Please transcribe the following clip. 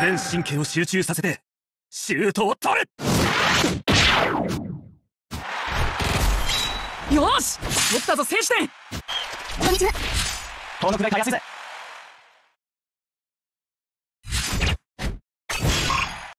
全神経を集中させてシュートを取るよし！取ったぞ選手点こんにちは。このくらい買いやす。いぜ